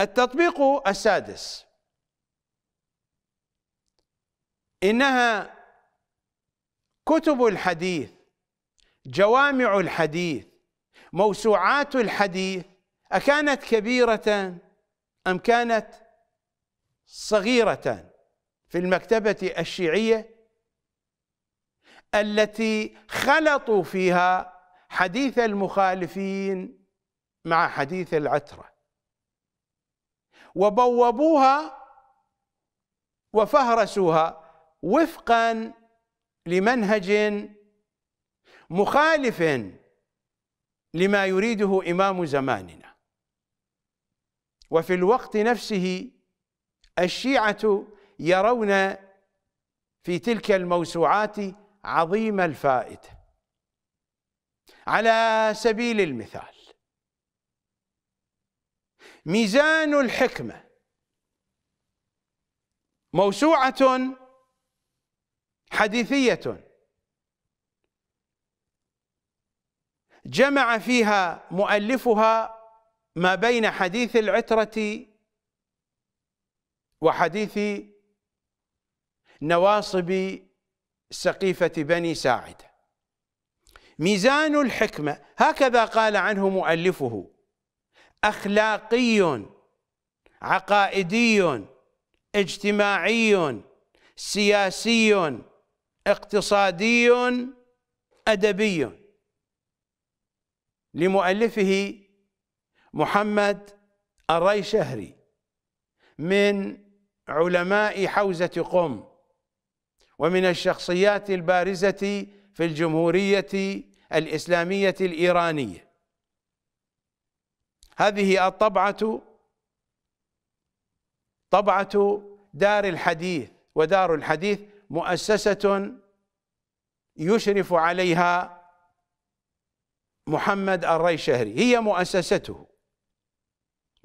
التطبيق السادس. إنها كتب الحديث جوامع الحديث موسوعات الحديث أكانت كبيرة أم كانت صغيرة في المكتبة الشيعية؟ التي خلطوا فيها حديث المخالفين مع حديث العترة. وبوبوها وفهرسوها وفقا لمنهج مخالف لما يريده إمام زماننا. وفي الوقت نفسه الشيعة يرون في تلك الموسوعات عظيم الفائدة على سبيل المثال ميزان الحكمة. موسوعة حديثية. جمع فيها مؤلفها ما بين حديث العترة وحديث نواصب سقيفة بني ساعدة. ميزان الحكمة. هكذا قال عنه مؤلفه. أخلاقي عقائدي اجتماعي سياسي اقتصادي أدبي. لمؤلفه محمد الريشهري من علماء حوزة قم ومن الشخصيات البارزة في الجمهورية الإسلامية الإيرانية. هذه الطبعة طبعة دار الحديث ودار الحديث مؤسسة يشرف عليها محمد الريشهري هي مؤسسته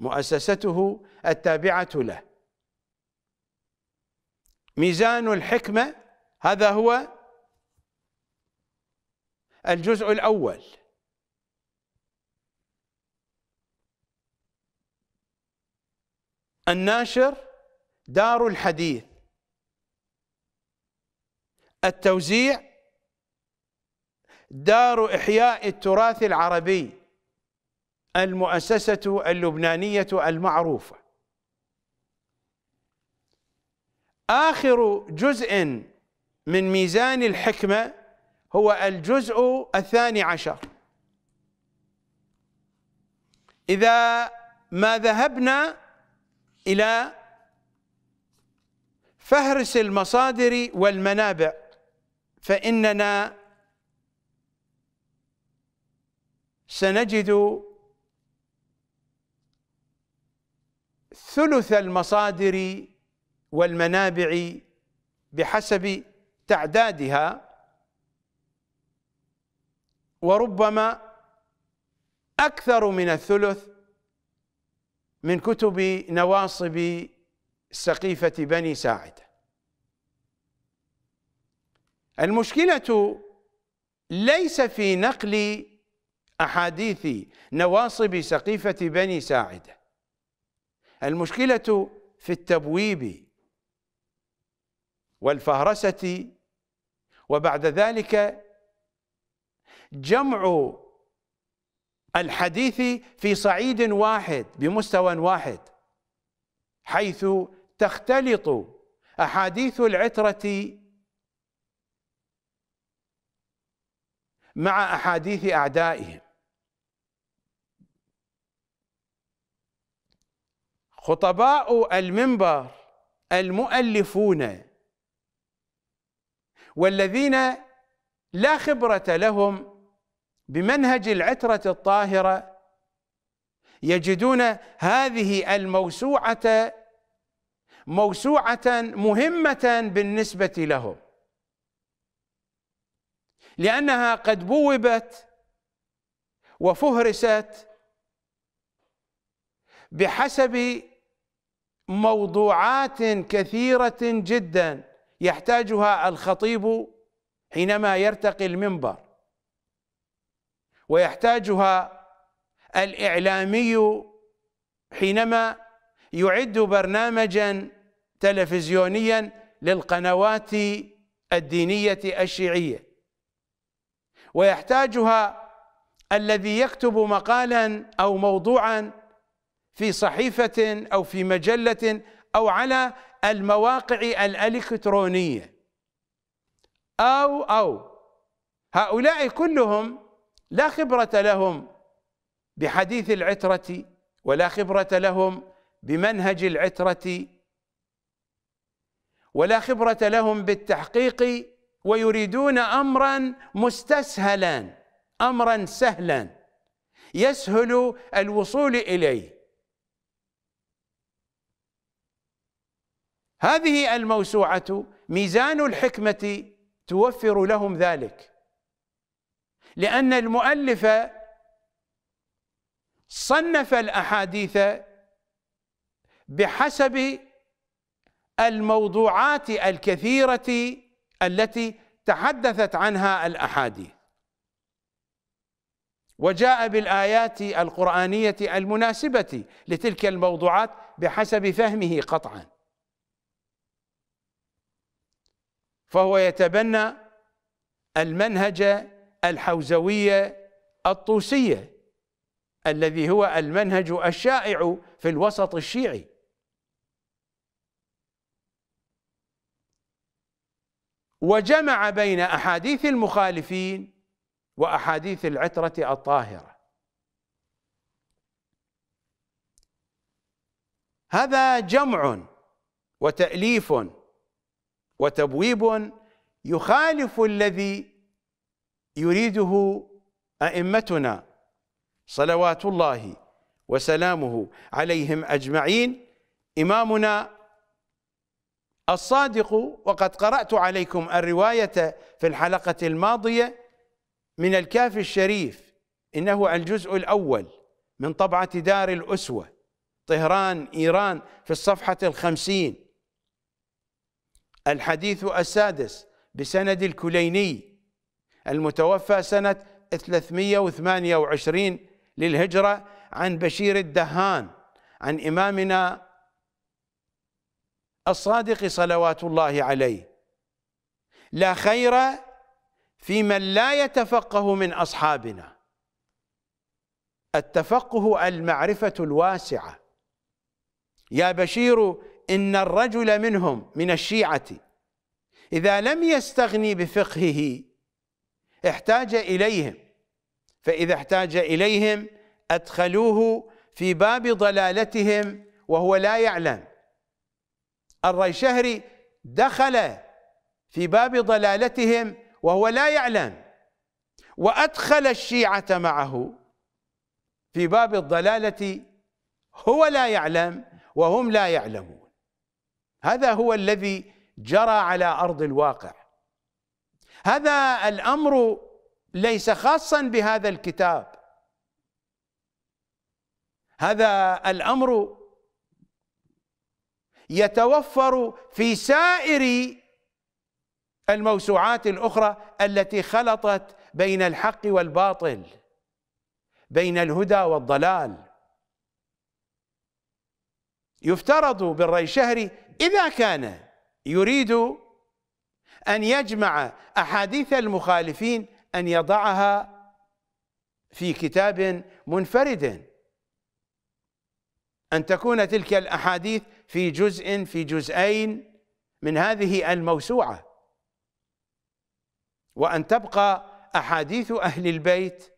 مؤسسته التابعة له. ميزان الحكمة هذا هو الجزء الأول. الناشر دار الحديث. التوزيع دار إحياء التراث العربي المؤسسة اللبنانية المعروفة. آخر جزء من ميزان الحكمة هو الجزء الثاني عشر. إذا ما ذهبنا إلى فهرس المصادر والمنابع فإننا سنجد ثلث المصادر والمنابع بحسب تعدادها وربما أكثر من الثلث من كتب نواصب سقيفة بني ساعدة المشكلة ليس في نقل أحاديث نواصب سقيفة بني ساعدة المشكلة في التبويب والفهرسة وبعد ذلك جمع الحديث في صعيد واحد بمستوى واحد حيث تختلط أحاديث العترة مع أحاديث أعدائهم. خطباء المنبر المؤلفون والذين لا خبرة لهم بمنهج العترة الطاهرة يجدون هذه الموسوعة موسوعة مهمة بالنسبة لهم. لأنها قد بوبت وفهرست بحسب موضوعات كثيرة جدا يحتاجها الخطيب حينما يرتقي المنبر. ويحتاجها الإعلامي حينما يعد برنامجا تلفزيونيا للقنوات الدينية الشيعية. ويحتاجها الذي يكتب مقالا أو موضوعا في صحيفة أو في مجلة أو على المواقع الإلكترونية. أو أو هؤلاء كلهم لا خبرة لهم بحديث العترة ولا خبرة لهم بمنهج العترة ولا خبرة لهم بالتحقيق ويريدون امرا مستسهلا امرا سهلا يسهل الوصول إليه. هذه الموسوعة ميزان الحكمة توفر لهم ذلك. لأن المؤلف صنف الأحاديث بحسب الموضوعات الكثيرة التي تحدثت عنها الأحاديث. وجاء بالآيات القرآنية المناسبة لتلك الموضوعات بحسب فهمه قطعا. فهو يتبنى المنهج الحوزوي الطوسية الذي هو المنهج الشائع في الوسط الشيعي. وجمع بين أحاديث المخالفين وأحاديث العترة الطاهرة. هذا جمع وتأليف وتبويب يخالف الذي يريده أئمتنا صلوات الله وسلامه عليهم أجمعين إمامنا الصادق وقد قرأت عليكم الرواية في الحلقة الماضية من الكاف الشريف إنه الجزء الأول من طبعة دار الأسوة طهران إيران في الصفحة الخمسين. الحديث السادس بسند الكليني المتوفى سنة 328 للهجرة عن بشير الدهان عن إمامنا الصادق صلوات الله عليه. لا خير في من لا يتفقه من أصحابنا. التفقه المعرفة الواسعة. يا بشير إن الرجل منهم من الشيعة. إذا لم يستغني بفقهه احتاج إليهم. فإذا احتاج إليهم أدخلوه في باب ضلالتهم وهو لا يعلم. الريشهري دخل في باب ضلالتهم وهو لا يعلم. وأدخل الشيعة معه. في باب الضلالة هو لا يعلم وهم لا يعلمون. هذا هو الذي جرى على أرض الواقع. هذا الأمر ليس خاصا بهذا الكتاب. هذا الأمر يتوفر في سائر الموسوعات الأخرى التي خلطت بين الحق والباطل بين الهدى والضلال. يفترض بالريشهري إذا كان يريد أن يجمع أحاديث المخالفين أن يضعها في كتاب منفرد. أن تكون تلك الأحاديث في جزء في جزئين من هذه الموسوعة. وأن تبقى أحاديث أهل البيت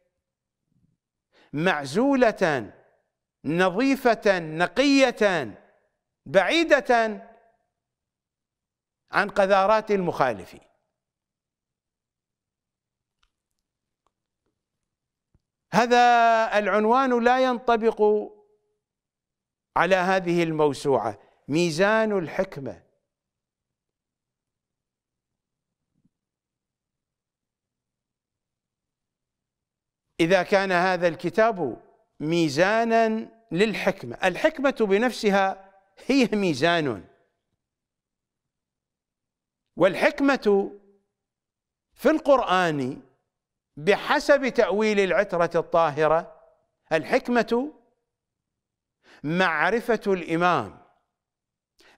معزولة نظيفة نقية بعيدة عن قذارات المخالفين هذا العنوان لا ينطبق على هذه الموسوعة. ميزان الحكمة. إذا كان هذا الكتاب ميزانا للحكمة الحكمة بنفسها هي ميزان. والحكمة في القرآن بحسب تأويل العترة الطاهرة الحكمة معرفة الإمام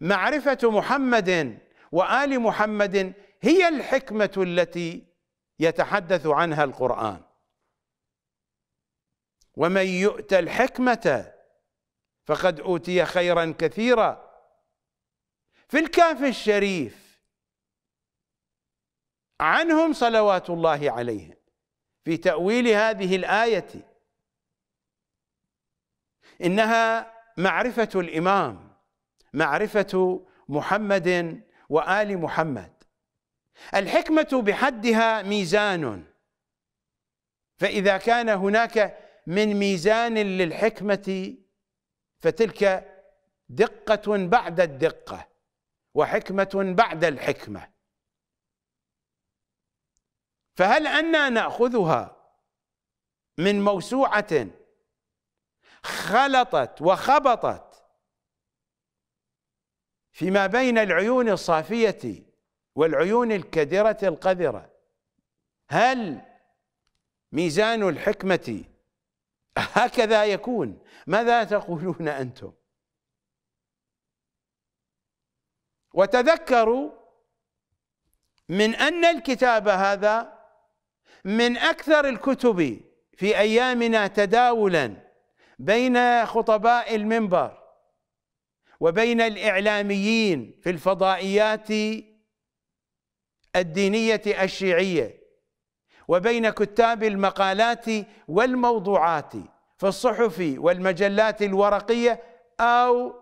معرفة محمد وآل محمد هي الحكمة التي يتحدث عنها القرآن. ومن يؤت الحكمة فقد أوتي خيرا كثيرا. في الكهف الشريف عنهم صلوات الله عليهم. في تأويل هذه الآية إنها معرفة الإمام معرفة محمد وآل محمد. الحكمة بحدها ميزان. فإذا كان هناك من ميزان للحكمة فتلك دقة بعد الدقة وحكمة بعد الحكمة. فهل أنا نأخذها من موسوعة خلطت وخبطت فيما بين العيون الصافية والعيون الكدرة القذرة؟ هل ميزان الحكمة هكذا يكون؟ ماذا تقولون أنتم؟ وتذكروا من أن الكتاب هذا من أكثر الكتب في أيامنا تداولا بين خطباء المنبر وبين الإعلاميين في الفضائيات الدينية الشيعية وبين كتاب المقالات والموضوعات في الصحف والمجلات الورقية أو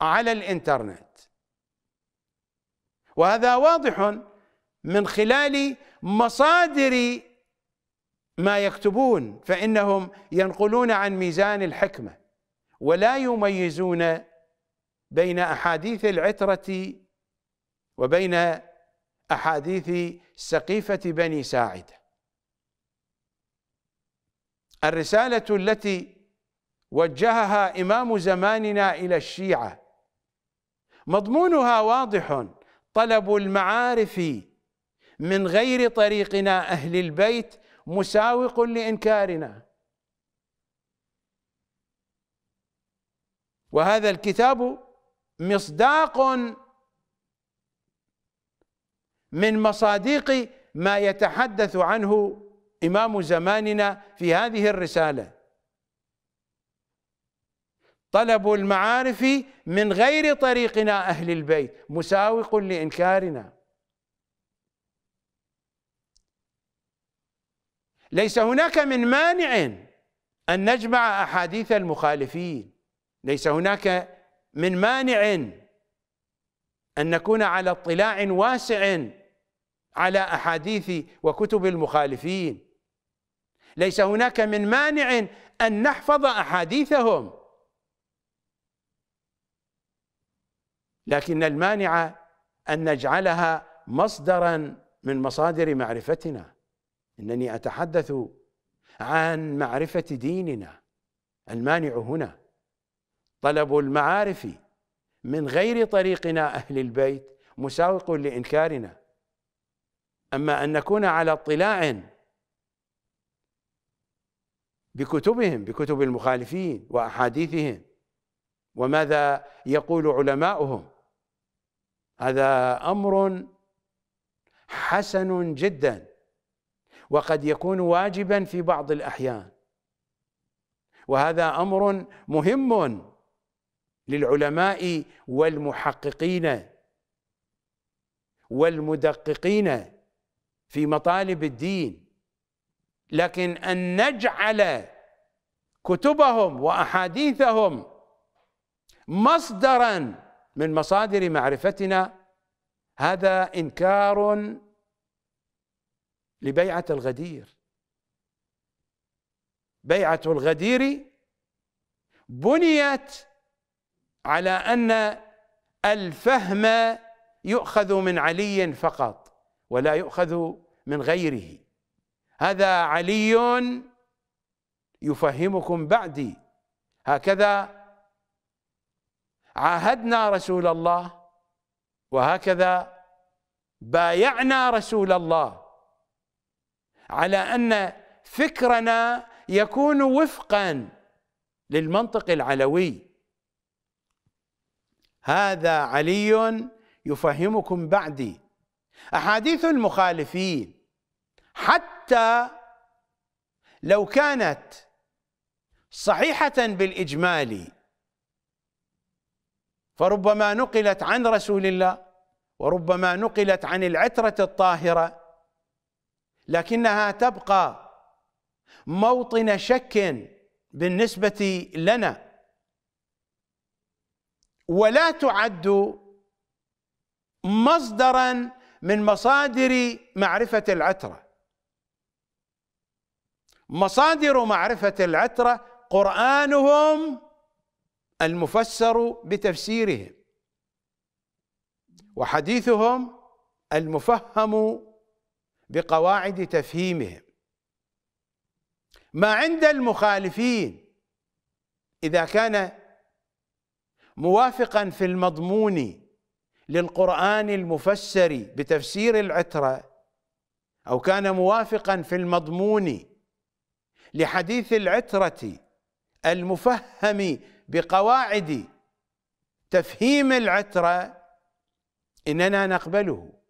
على الإنترنت. وهذا واضح من خلال مصادر ما يكتبون فإنهم ينقلون عن ميزان الحكمة ولا يميزون بين أحاديث العترة وبين أحاديث سقيفة بني ساعدة. الرسالة التي وجهها إمام زماننا إلى الشيعة مضمونها واضح طلب المعارف من غير طريقنا أهل البيت مساوق لإنكارنا. وهذا الكتاب مصداق من مصاديق ما يتحدث عنه إمام زماننا في هذه الرسالة. طلب المعارف من غير طريقنا أهل البيت مساوق لإنكارنا. ليس هناك من مانع أن نجمع أحاديث المخالفين. ليس هناك من مانع أن نكون على اطلاع واسع على أحاديث وكتب المخالفين. ليس هناك من مانع أن نحفظ أحاديثهم. لكن المانع أن نجعلها مصدرا من مصادر معرفتنا. إنني أتحدث عن معرفة ديننا المانع هنا. طلب المعارف من غير طريقنا أهل البيت مساوق لإنكارنا. أما أن نكون على اطلاع بكتبهم بكتب المخالفين وأحاديثهم وماذا يقول علماؤهم؟ هذا أمر حسن جدا. وقد يكون واجبا في بعض الأحيان. وهذا أمر مهم للعلماء والمحققين والمدققين في مطالب الدين. لكن أن نجعل كتبهم وأحاديثهم مصدرا من مصادر معرفتنا هذا إنكار لبيعة الغدير. بيعة الغدير بنيت على أن الفهم يؤخذ من علي فقط ولا يؤخذ من غيره. هذا علي يفهمكم بعدي. هكذا عاهدنا رسول الله وهكذا بايعنا رسول الله. على أن فكرنا يكون وفقا للمنطق العلوي. هذا علي يفهمكم بعدي. أحاديث المخالفين حتى لو كانت صحيحة بالإجمال فربما نقلت عن رسول الله وربما نقلت عن العترة الطاهرة لكنها تبقى موطن شك بالنسبة لنا. ولا تعد مصدرا من مصادر معرفة العترة. مصادر معرفة العترة قرآنهم المفسر بتفسيرهم وحديثهم المفهم بقواعد تفهيمهم. ما عند المخالفين إذا كان موافقا في المضمون للقرآن المفسر بتفسير العترة أو كان موافقا في المضمون لحديث العترة المفهم بقواعد تفهيم العترة إننا نقبله.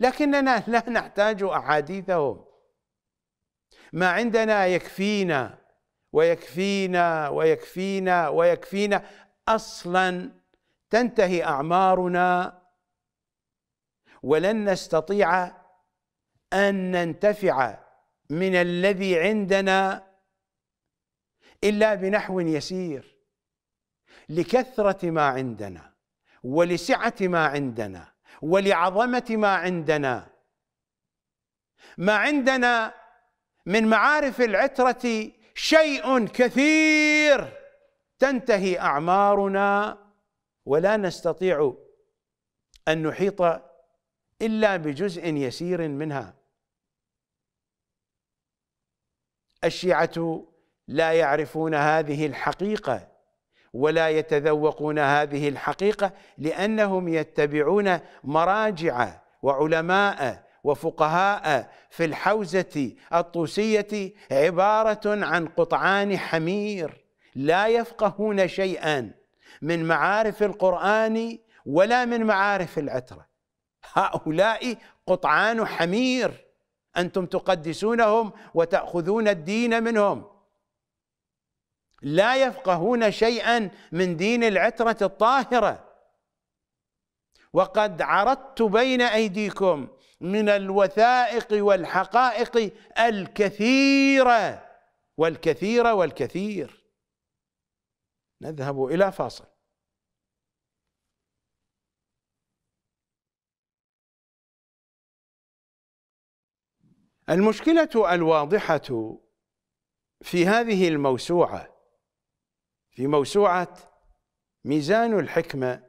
لكننا لا نحتاج أحاديثهم. ما عندنا يكفينا ويكفينا ويكفينا ويكفينا. أصلا تنتهي أعمارنا ولن نستطيع أن ننتفع من الذي عندنا إلا بنحو يسير. لكثرة ما عندنا ولسعة ما عندنا ولعظمة ما عندنا. ما عندنا من معارف العترة شيء كثير تنتهي أعمارنا ولا نستطيع أن نحيط إلا بجزء يسير منها. الشيعة لا يعرفون هذه الحقيقة. ولا يتذوقون هذه الحقيقة لأنهم يتبعون مراجع وعلماء وفقهاء في الحوزة الطوسية عبارة عن قطعان حمير لا يفقهون شيئا من معارف القرآن ولا من معارف العترة. هؤلاء قطعان حمير. أنتم تقدسونهم وتأخذون الدين منهم. لا يفقهون شيئا من دين العترة الطاهرة. وقد عرضت بين أيديكم من الوثائق والحقائق الكثيرة والكثير والكثير. نذهب إلى فاصل. المشكلة الواضحة في هذه الموسوعة في موسوعة ميزان الحكمة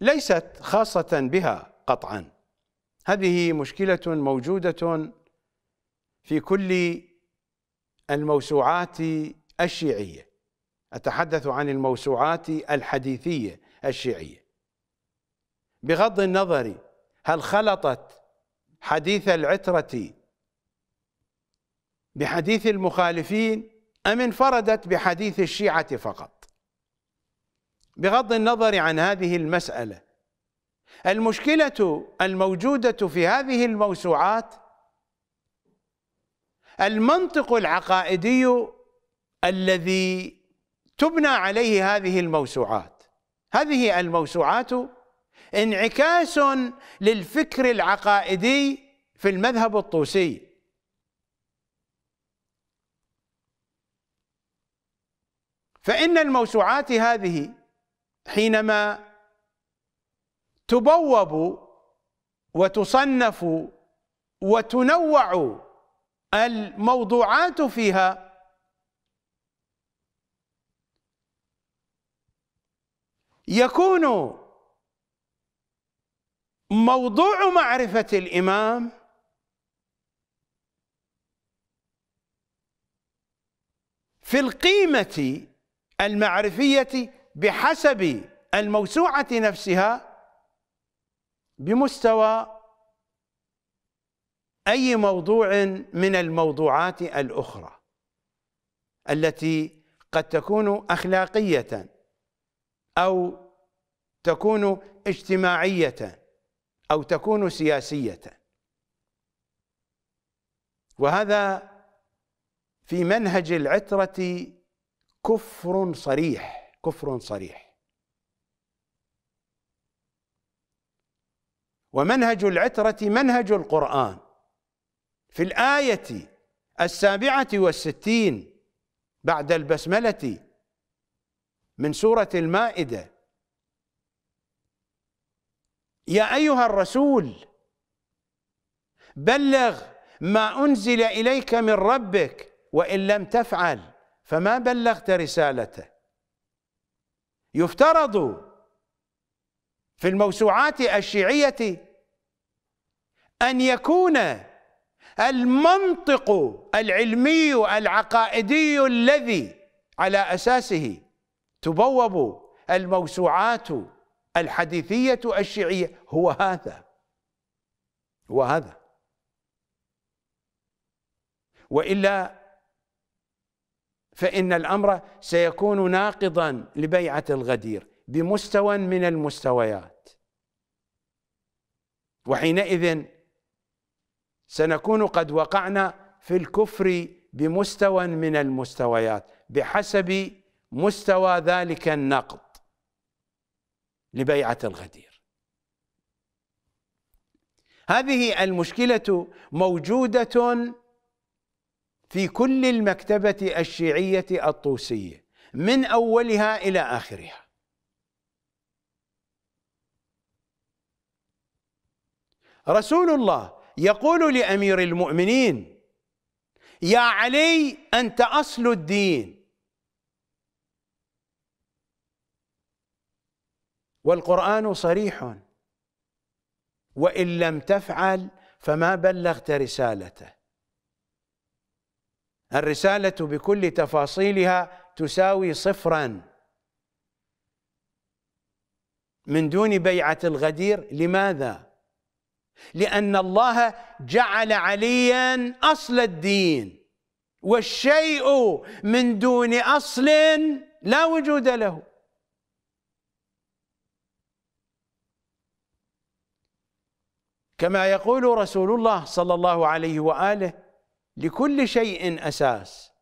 ليست خاصة بها قطعا. هذه مشكلة موجودة في كل الموسوعات الشيعية. أتحدث عن الموسوعات الحديثية الشيعية. بغض النظر هل خلطت حديث العترة بحديث المخالفين أم انفردت بحديث الشيعة فقط؟ بغض النظر عن هذه المسألة المشكلة الموجودة في هذه الموسوعات المنطق العقائدي الذي تبنى عليه هذه الموسوعات. هذه الموسوعات انعكاس للفكر العقائدي في المذهب الطوسي. فإن الموسوعات هذه حينما تبوب وتصنف وتنوع الموضوعات فيها يكون موضوع معرفة الإمام في القيمة المعرفية بحسب الموسوعة نفسها بمستوى أي موضوع من الموضوعات الأخرى التي قد تكون أخلاقية أو تكون اجتماعية أو تكون سياسية. وهذا في منهج العترة كفر صريح كفر صريح. ومنهج العترة منهج القرآن. في الآية السابعة والستين بعد البسملة من سورة المائدة. يا أيها الرسول بلغ ما أنزل إليك من ربك وإن لم تفعل. فما بلغت رسالته. يفترض في الموسوعات الشيعية أن يكون المنطق العلمي العقائدي الذي على أساسه تبوب الموسوعات الحديثية الشيعية هو هذا. هو هذا. وإلا فإن الأمر سيكون ناقضا لبيعة الغدير بمستوى من المستويات. وحينئذ سنكون قد وقعنا في الكفر بمستوى من المستويات بحسب مستوى ذلك النقد لبيعة الغدير. هذه المشكلة موجودة في كل المكتبة الشيعية الطوسية من أولها إلى آخرها. رسول الله يقول لأمير المؤمنين يا علي أنت أصل الدين. والقرآن صريح. وإن لم تفعل فما بلغت رسالته. الرسالة بكل تفاصيلها تساوي صفرا من دون بيعة الغدير. لماذا؟ لأن الله جعل عليا أصل الدين والشيء من دون أصل لا وجود له. كما يقول رسول الله صلى الله عليه وآله لكل شيء أساس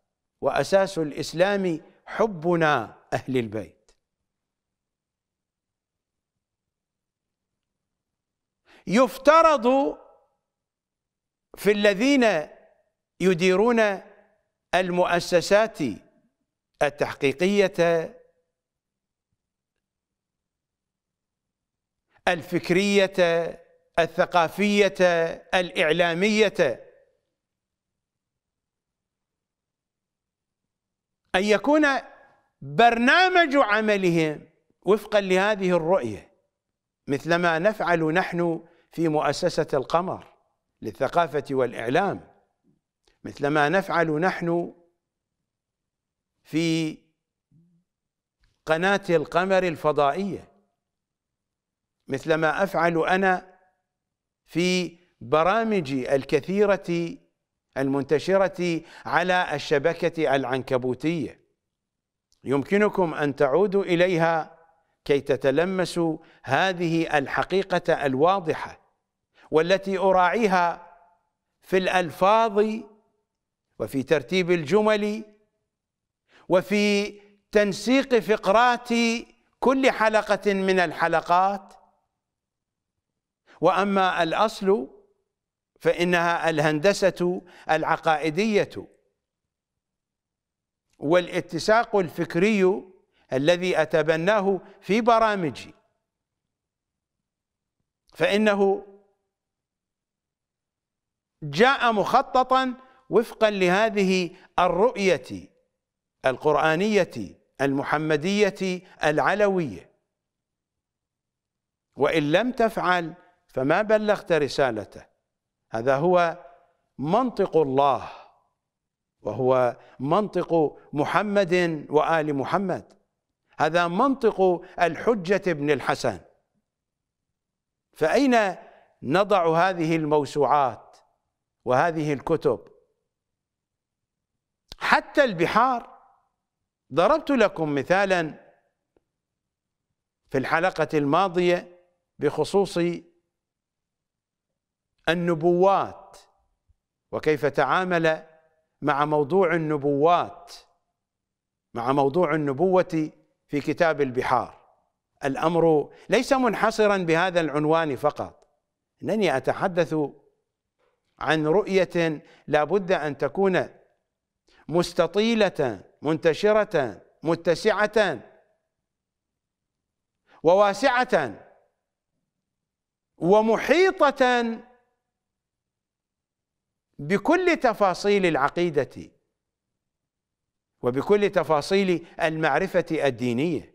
وأساس الإسلام حبنا أهل البيت. يفترض في الذين يديرون المؤسسات التحقيقية الفكرية الثقافية الإعلامية أن يكون برنامج عملهم وفقا لهذه الرؤية مثل ما نفعل نحن في مؤسسة القمر للثقافة والإعلام مثل ما نفعل نحن في قناة القمر الفضائية مثل ما أفعل أنا في برامجي الكثيرة المنتشرة على الشبكة العنكبوتية. يمكنكم أن تعودوا إليها كي تتلمسوا هذه الحقيقة الواضحة والتي أراعيها في الألفاظ وفي ترتيب الجمل وفي تنسيق فقرات كل حلقة من الحلقات. وأما الأصل فإنها الهندسة العقائدية والاتساق الفكري الذي أتبناه في برامجي. فإنه جاء مخططا وفقا لهذه الرؤية القرآنية المحمدية العلوية. وإن لم تفعل فما بلغت رسالته. هذا هو منطق الله وهو منطق محمد وآل محمد. هذا منطق الحجة بن الحسن. فأين نضع هذه الموسوعات وهذه الكتب؟ حتى البحار. ضربت لكم مثالا في الحلقة الماضية بخصوص النبوات وكيف تعامل مع موضوع النبوات مع موضوع النبوة في كتاب البحار. الأمر ليس منحصرا بهذا العنوان فقط. إنني أتحدث عن رؤية لا بد أن تكون مستطيلة منتشرة متسعة وواسعة ومحيطة بكل تفاصيل العقيدة وبكل تفاصيل المعرفة الدينية.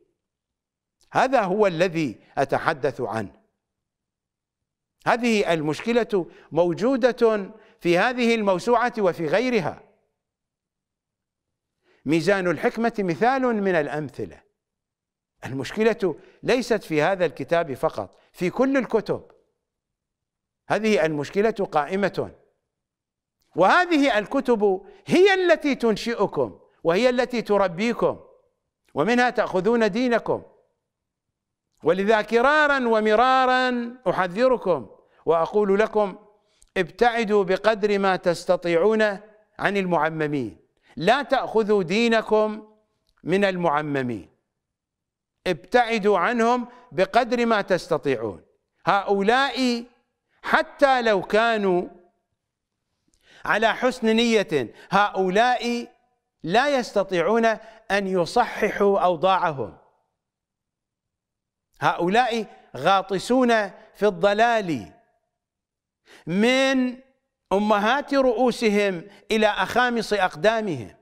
هذا هو الذي أتحدث عنه. هذه المشكلة موجودة في هذه الموسوعة وفي غيرها. ميزان الحكمة مثال من الأمثلة. المشكلة ليست في هذا الكتاب فقط في كل الكتب. هذه المشكلة قائمة وهذه الكتب هي التي تنشئكم وهي التي تربيكم ومنها تأخذون دينكم. ولذا كرارا ومرارا أحذركم وأقول لكم ابتعدوا بقدر ما تستطيعون عن المعممين. لا تأخذوا دينكم من المعممين. ابتعدوا عنهم بقدر ما تستطيعون. هؤلاء حتى لو كانوا على حسن نية. هؤلاء لا يستطيعون أن يصححوا أوضاعهم. هؤلاء غاطسون في الضلال. من أمهات رؤوسهم إلى أخامص أقدامهم.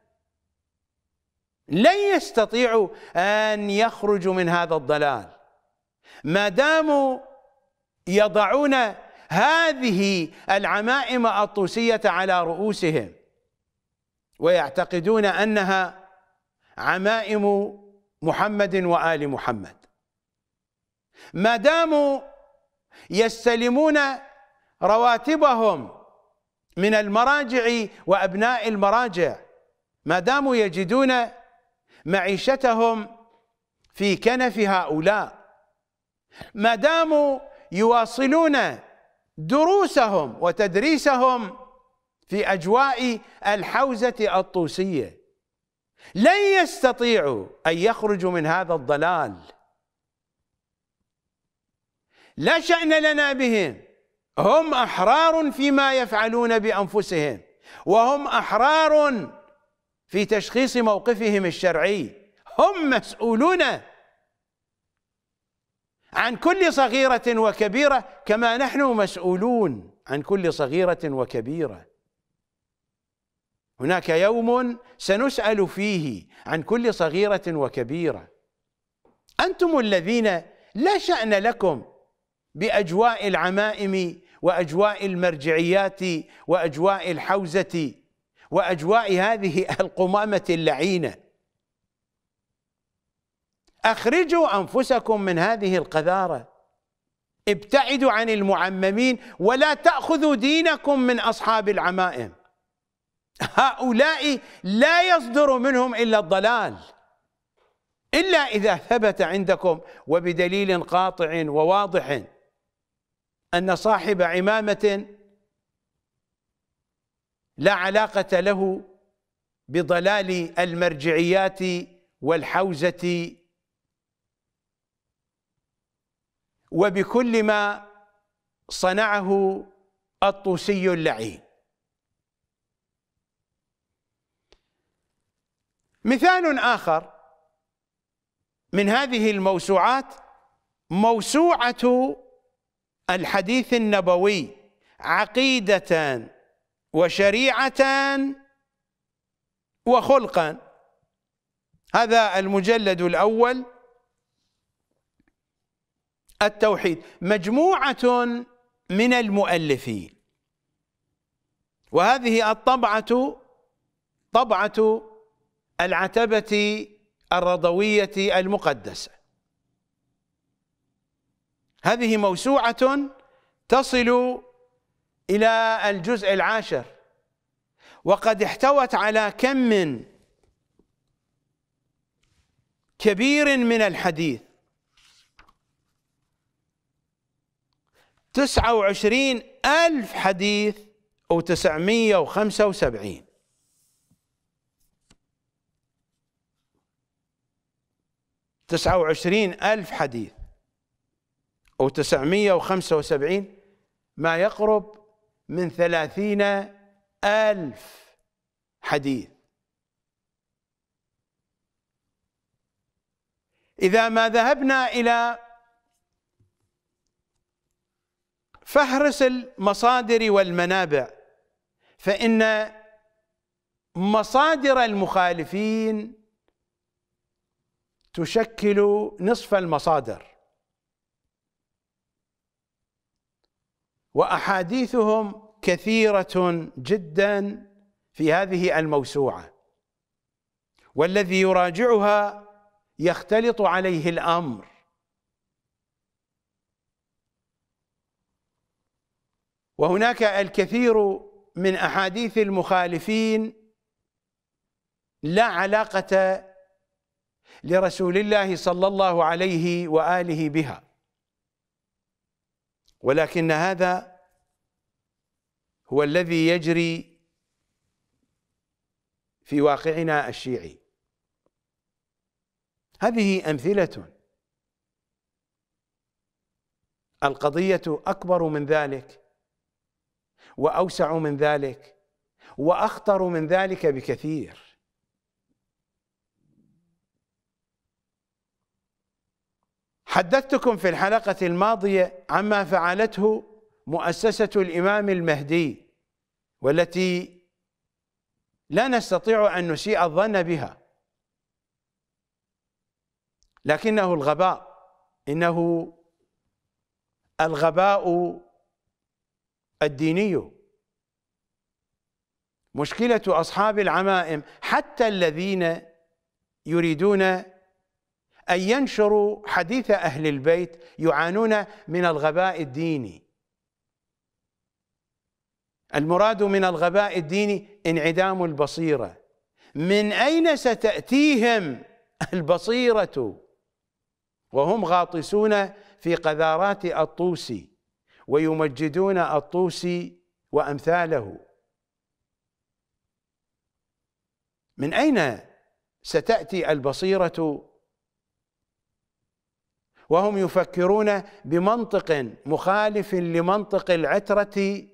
لن يستطيعوا أن يخرجوا من هذا الضلال. ما داموا يضعون هذه العمائم الطوسية على رؤوسهم. ويعتقدون أنها عمائم محمد وآل محمد. ما داموا يستلمون رواتبهم من المراجع وأبناء المراجع ما داموا يجدون معيشتهم في كنف هؤلاء. ما داموا يواصلون دروسهم وتدريسهم في أجواء الحوزة الطوسية. لن يستطيعوا أن يخرجوا من هذا الضلال. لا شأن لنا بهم. هم أحرار فيما يفعلون بأنفسهم وهم أحرار في تشخيص موقفهم الشرعي. هم مسؤولون عن كل صغيرة وكبيرة كما نحن مسؤولون عن كل صغيرة وكبيرة. هناك يوم سنسأل فيه عن كل صغيرة وكبيرة. أنتم الذين لا شأن لكم بأجواء العمائم وأجواء المرجعيات وأجواء الحوزة وأجواء هذه القمامة اللعينة. أخرجوا أنفسكم من هذه القذارة. ابتعدوا عن المعممين ولا تأخذوا دينكم من أصحاب العمائم. هؤلاء لا يصدر منهم إلا الضلال. إلا إذا ثبت عندكم وبدليل قاطع وواضح أن صاحب عمامة لا علاقة له بضلال المرجعيات والحوزة وبكل ما صنعه الطوسي اللعين. مثال آخر من هذه الموسوعات موسوعة الحديث النبوي عقيدة وشريعة وخلقا هذا المجلد الأول التوحيد مجموعة من المؤلفين. وهذه الطبعة طبعة العتبة الرضوية المقدسة. هذه موسوعة تصل إلى الجزء العاشر. وقد احتوت على كم كبير من الحديث. تسعة وعشرين ألف حديث أو تسعمية وخمسة وسبعين. تسعة وعشرين ألف حديث أو تسعمية وخمسة وسبعين ما يقرب من ثلاثين ألف حديث. إذا ما ذهبنا إلى فهرس المصادر والمنابع. فإن مصادر المخالفين تشكل نصف المصادر. وأحاديثهم كثيرة جدا في هذه الموسوعة. والذي يراجعها يختلط عليه الأمر. وهناك الكثير من أحاديث المخالفين لا علاقة لرسول الله صلى الله عليه وآله بها. ولكن هذا هو الذي يجري في واقعنا الشيعي. هذه أمثلة. القضية أكبر من ذلك. وأوسع من ذلك وأخطر من ذلك بكثير. حدثتكم في الحلقة الماضية عما فعلته مؤسسة الإمام المهدي والتي لا نستطيع أن نسيء الظن بها. لكنه الغباء إنه الغباء الديني مشكلة أصحاب العمائم حتى الذين يريدون أن ينشروا حديث أهل البيت يعانون من الغباء الديني. المراد من الغباء الديني انعدام البصيرة. من أين ستأتيهم البصيرة؟ وهم غاطسون في قذارات الطوسي. ويمجدون الطوسي وأمثاله. من أين ستأتي البصيرة؟ وهم يفكرون بمنطق مخالف لمنطق العترة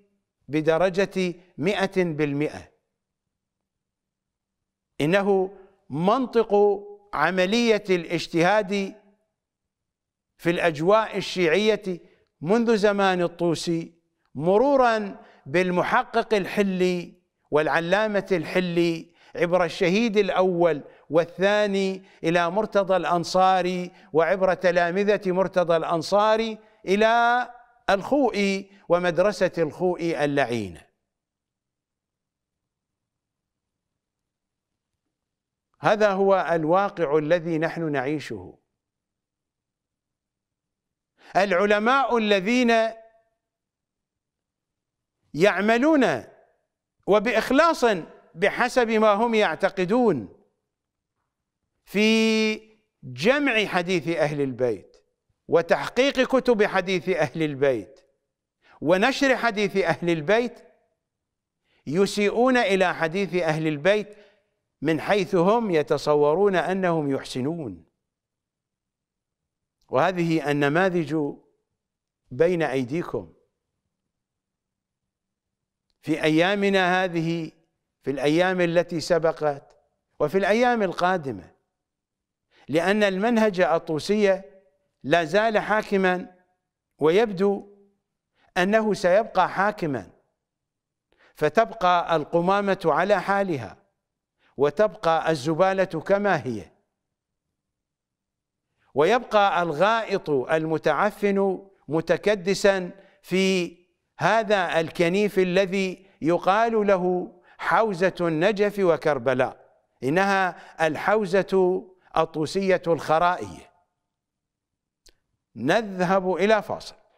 بدرجة مئة بالمئة. إنه منطق عملية الاجتهاد في الأجواء الشيعية منذ زمان الطوسي مرورا بالمحقق الحلي والعلامة الحلي عبر الشهيد الأول والثاني إلى مرتضى الأنصاري وعبر تلامذة مرتضى الأنصاري إلى الخوئي ومدرسة الخوئي اللعينة هذا هو الواقع الذي نحن نعيشه. العلماء الذين يعملون وبإخلاص بحسب ما هم يعتقدون في جمع حديث أهل البيت وتحقيق كتب حديث أهل البيت ونشر حديث أهل البيت يسيئون إلى حديث أهل البيت من حيث هم يتصورون أنهم يحسنون. وهذه النماذج بين أيديكم. في أيامنا هذه في الأيام التي سبقت وفي الأيام القادمة لأن المنهج الطوسي لا زال حاكما ويبدو أنه سيبقى حاكما. فتبقى القمامة على حالها وتبقى الزبالة كما هي. ويبقى الغائط المتعفن متكدسا في هذا الكنيف الذي يقال له حوزة النجف وكربلاء إنها الحوزة الطوسية الخرائية. نذهب إلى فاصل.